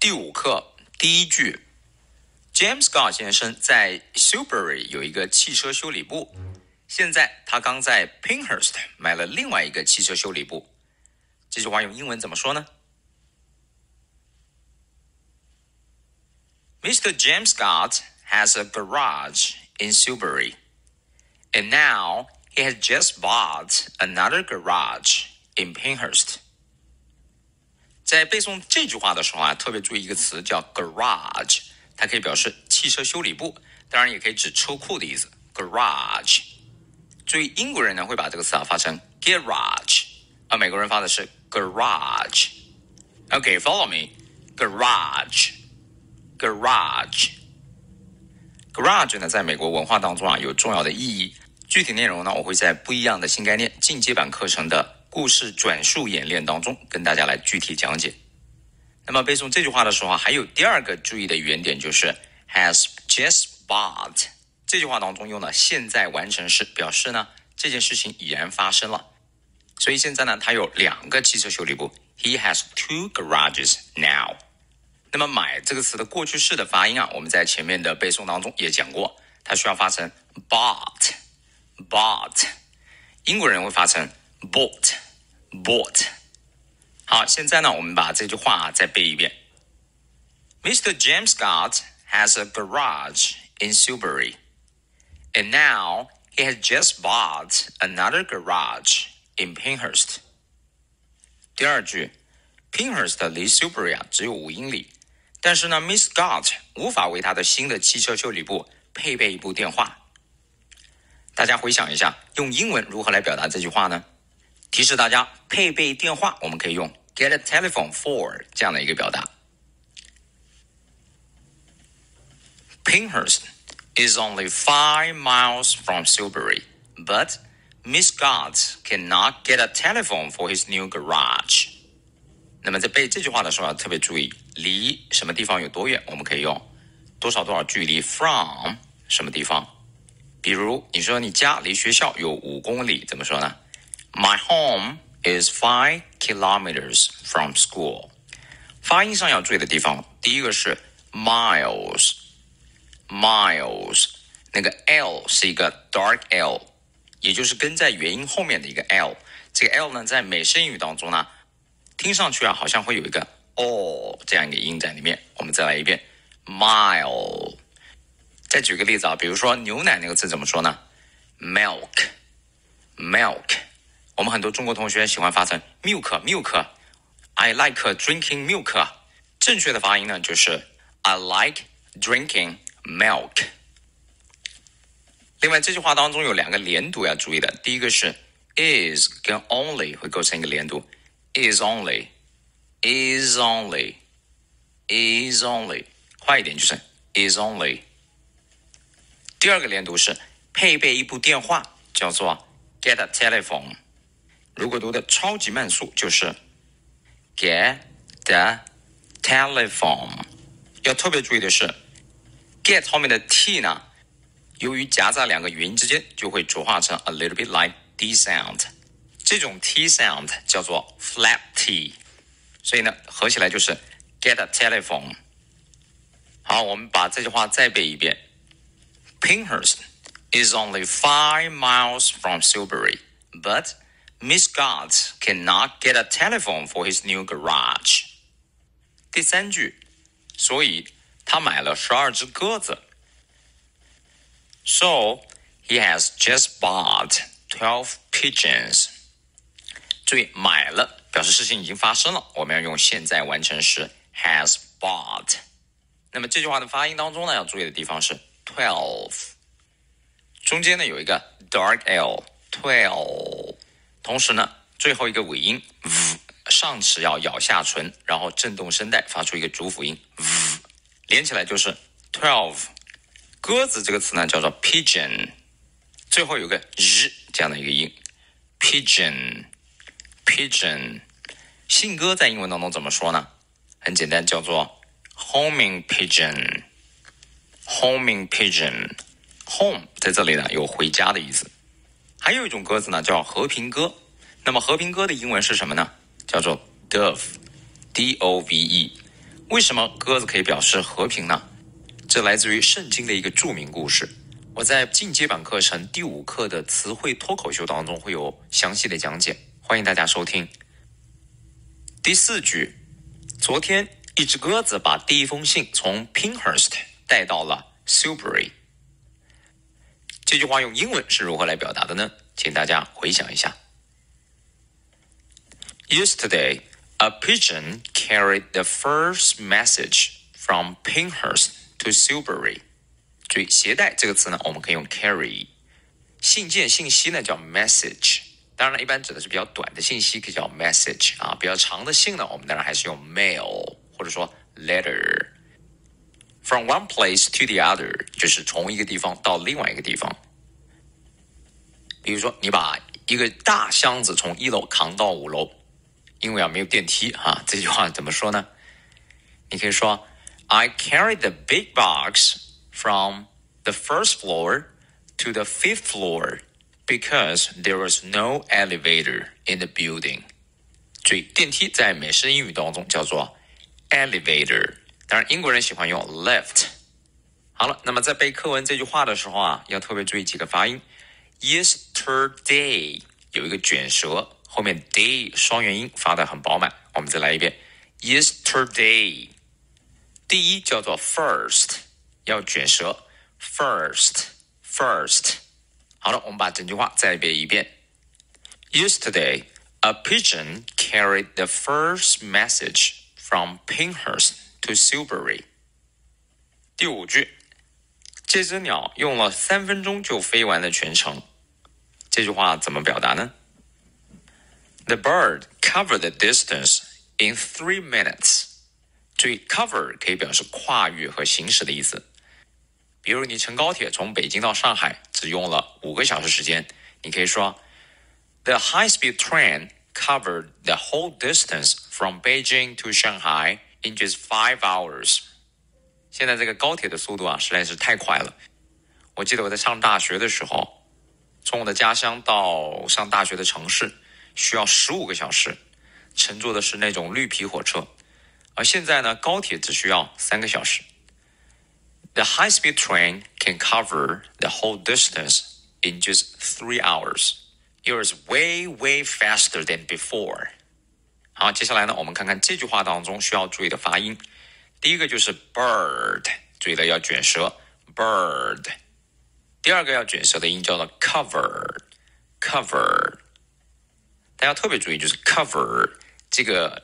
第五课第一句，James Scott 先生在 Silbury 有一个汽车修理部，现在他刚在 Pinhurst 买了另外一个汽车修理部。这句话用英文怎么说呢？Mr. James Scott has a garage in Silbury, and now he has just bought another garage in Pinhurst. 在背诵这句话的时候啊，特别注意一个词叫 garage，它可以表示汽车修理部，当然也可以指车库的意思。garage，注意英国人呢会把这个词啊发成 garage，而美国人发的是 garage。OK，follow me，garage，garage，garage 呢在美国文化当中啊有重要的意义。具体内容呢我会在不一样的新概念进阶版课程的。故事转述演练当中，跟大家来具体讲解。那么背诵这句话的时候，还有第二个注意的语言点，就是 has just bought。这句话当中用了现在完成时，表示呢这件事情已然发生了。所以现在呢，他有两个汽车修理部，he has two garages now。那么买这个词的过去式的发音啊，我们在前面的背诵当中也讲过，它需要发成 bought，bought。英国人会发成。bought bought。好，现在呢，我们把这句话再背一遍。Mr. James Scott has a garage in Silbury, and now he has just bought another garage in Pinhurst. 第二句，Pinhurst 离 Silbury 啊只有五英里，但是呢，Miss Scott 无法为他的新的汽车修理部配备一部电话。大家回想一下，用英文如何来表达这句话呢？提示大家配备电话，我们可以用 get a telephone for 这样的一个表达。Pinhurst is only five miles from Silbury, but Miss Scott cannot get a telephone for his new garage. 那么在背这句话的时候要特别注意，离什么地方有多远，我们可以用多少多少距离 from 什么地方。比如你说你家离学校有五公里，怎么说呢？？My home is five kilometers from school。发音上要注意的地方，第一个是 miles，miles，那个 l 是一个 dark l，也就是跟在元音后面的一个 l。这个 l 呢，在美式英语当中呢，听上去啊，好像会有一个 o 这样一个音在里面。我们再来一遍，mile。再举个例子啊，比如说牛奶那个字怎么说呢？milk，milk。 我们很多中国同学喜欢发成 milk milk。I like drinking milk。正确的发音呢就是 I like drinking milk。另外这句话当中有两个连读要注意的，第一个是 is 跟 only 会构成一个连读，is only is only is only，快一点就是 is only。第二个连读是配备一部电话，叫做 get a telephone。 如果读的超级慢速，就是 get the telephone。要特别注意的是，get 后面的 t 呢，由于夹在两个元音之间，就会浊化成 a little bit like d sound。这种 t sound 叫做 flap t，所以呢，合起来就是 get a telephone。好，我们把这句话再背一遍：Pinhurst is only five miles from Silbury, but Miss Scott cannot get a telephone for his new garage。第三句，所以他买了十二只鸽子。So he has just bought twelve pigeons。注意，买了表示事情已经发生了，我们要用现在完成时 has bought。那么这句话的发音当中呢，要注意的地方是 twelve，中间呢有一个 dark l，twelve。同时呢，最后一个尾音 v 上齿要咬下唇，然后震动声带，发出一个主辅音 v，连起来就是 twelve。鸽子这个词呢叫做 pigeon，最后有个日这样的一个音 pigeon，pigeon。信鸽在英文当中怎么说呢？很简单，叫做 homing pigeon，homing pigeon。home 在这里呢有回家的意思。还有一种鸽子呢，叫和平鸽。那么和平鸽的英文是什么呢？叫做 dove，d o v e。为什么鸽子可以表示和平呢？这来自于圣经的一个著名故事。我在进阶版课程第五课的词汇脱口秀当中会有详细的讲解，欢迎大家收听。第四句，昨天一只鸽子把第一封信从 Pinhurst 带到了 Silbury。这句话用英文是如何来表达的呢？请大家回想一下。Yesterday. A pigeon carried the first message from Pinkhurst to Silbury。注意，携带这个词呢，我们可以用 carry。信件、信息呢叫 message。当然了，一般指的是比较短的信息，可以叫 message 啊。比较长的信呢，我们当然还是用 mail 或者说 letter。From one place to the other，就是从一个地方到另外一个地方。比如说，你把一个大箱子从一楼扛到五楼。因为啊没有电梯啊，这句话怎么说呢？你可以说，I carried the big box from the first floor to the fifth floor because there was no elevator in the building。注意，电梯在美式英语当中叫做 elevator， 当然，英国人喜欢用 left。好了，那么在背课文这句话的时候啊，要特别注意几个发音。Yesterday 有一个卷舌，后面 day 双元音发的很饱满。我们再来一遍，yesterday。第一叫做 first，要卷舌，first a pigeon carried the first message from Pinhurst to Silbury。第五句，这只鸟用了三分钟就飞完了全程。这句话怎么表达呢？The bird covered the distance in three minutes。注意，cover 可以表示跨越和行驶的意思。比如你乘高铁从北京到上海只用了五个小时时间，你可以说，The high-speed train covered the whole distance from Beijing to Shanghai in just five hours。现在这个高铁的速度啊，实在是太快了。我记得我在上大学的时候，从我的家乡到上大学的城市。需要十五个小时，乘坐的是那种绿皮火车，而现在呢，高铁只需要三个小时。The high-speed train can cover the whole distance in just three hours. It was way, way faster than before. 好，接下来呢，我们看看这句话当中需要注意的发音。第一个就是 bird，注意了要卷舌，bird。第二个要卷舌的音叫做 cover，cover。大家特别注意，就是 cover 这个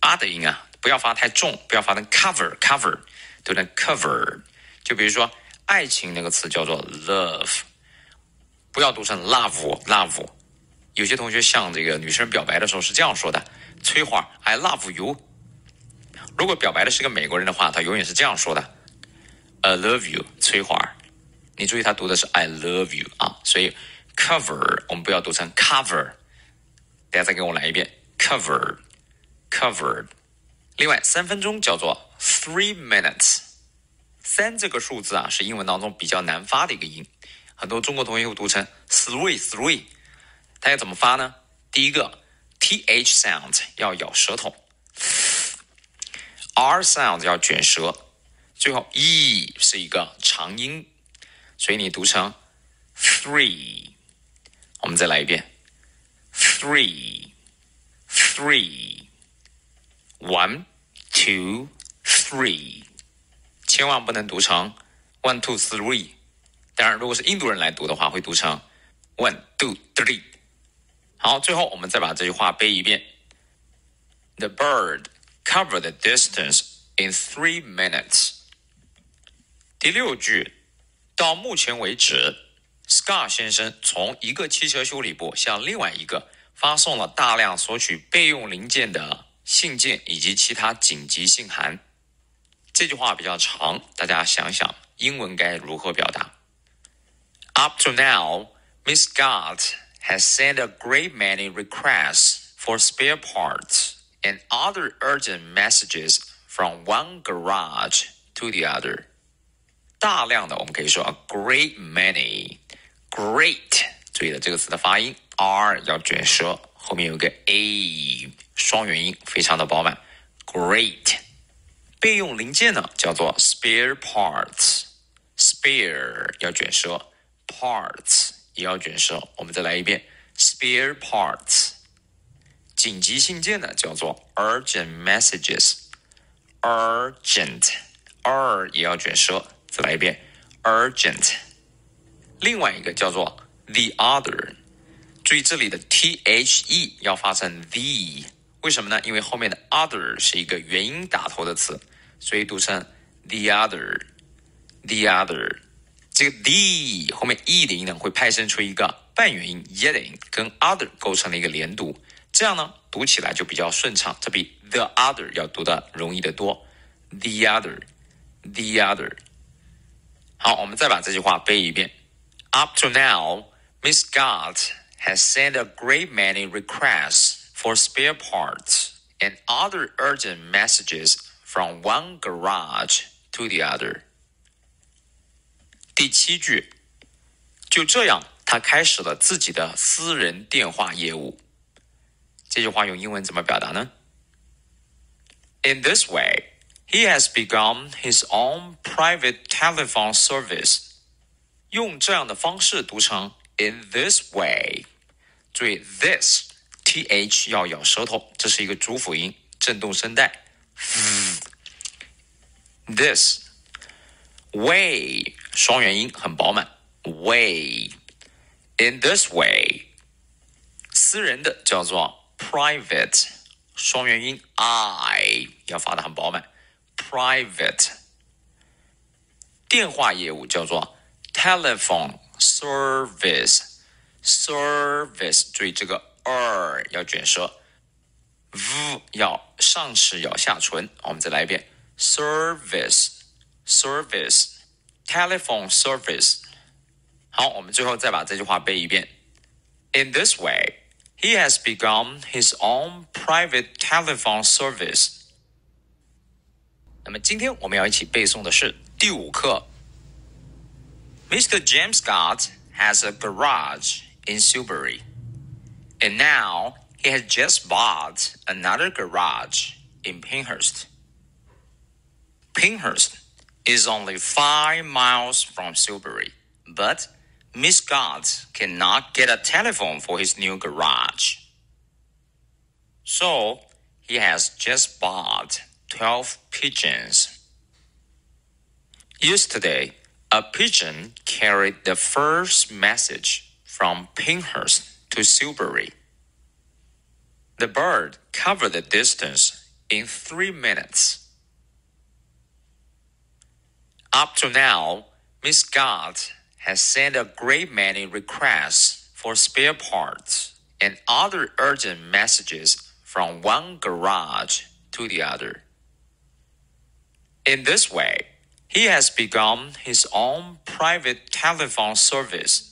啊的音啊，不要发太重，不要发成 cover cover，读成 cover。就比如说爱情那个词叫做 love，不要读成 love love。有些同学向这个女生表白的时候是这样说的：“崔花，I love you。”如果表白的是个美国人的话，他永远是这样说的：“I love you，崔花。”你注意，他读的是 I love you 啊，所以 cover 我们不要读成 cover。大家再跟我来一遍，cover，covered。另外，三分钟叫做 three minutes。三这个数字啊，是英文当中比较难发的一个音，很多中国同学会读成 three three。它要怎么发呢？第一个 th sound 要咬舌头，r sound 要卷舌，最后 e 是一个长音，所以你读成 three。我们再来一遍。three, three, one, two, three，千万不能读成 one two three。当然，如果是印度人来读的话，会读成 one two three。好，最后我们再把这句话背一遍：The bird covered the distance in three minutes。第六句，到目前为止。，Scar 先生从一个汽车修理部向另外一个发送了大量索取备用零件的信件以及其他紧急信函。这句话比较长，大家想想英文该如何表达？Up to now, Miss Scott has sent a great many requests for spare parts and other urgent messages from one garage to the other. 大量的，我们可以说 a great many。Great，注意了这个词的发音，r 要卷舌，后面有个 a 双元音，非常的饱满。Great， 备用零件呢叫做 spare parts，spare 要卷舌，parts 也要卷舌。我们再来一遍，spare parts。紧急信件呢叫做 urgent messages，urgent，r 也要卷舌。再来一遍，urgent。另外一个叫做 the other，注意这里的 t h e 要发成 the，为什么呢？因为后面的 other 是一个元音打头的词。所以读成 the other，the other，这个 the 后面 e 的音呢会派生出一个半元音 y 的音，跟 other 构成了一个连读，这样呢读起来就比较顺畅，这比 the other 要读的容易得多。the other，the other。好，我们再把这句话背一遍。Up to now, Miss Scott has sent a great many requests for spare parts and other urgent messages from one garage to the other。 第七句，就这样，他开始了自己的私人电话业务。这句话用英文怎么表达呢？In this way, he has begun his own private telephone service。用这样的方式读成 in this way。注意 this t h 要咬舌头，这是一个主辅音，震动声带。This way 双元音很饱满，way in this way，私人的叫做 private 双元音 i 要发的很饱满，private 电话业务叫做 telephone service service 注意这个 r 要卷舌。v 要上齿咬下唇，我们再来一遍 service service telephone service。好，我们最后再把这句话背一遍。In this way, he has begun his own private telephone service. 那么今天我们要一起背诵的是第五课。Mr. James Scott has a garage in Silbury, and now he has just bought another garage in Pinhurst. Pinhurst is only five miles from Silbury, but Miss Scott cannot get a telephone for his new garage. So he has just bought 12 pigeons. Yesterday, a pigeon carried the first message from Pinhurst to Silbury. The bird covered the distance in three minutes. Up to now, Miss Scott has sent a great many requests for spare parts and other urgent messages from one garage to the other. In this way, he has begun his own private telephone service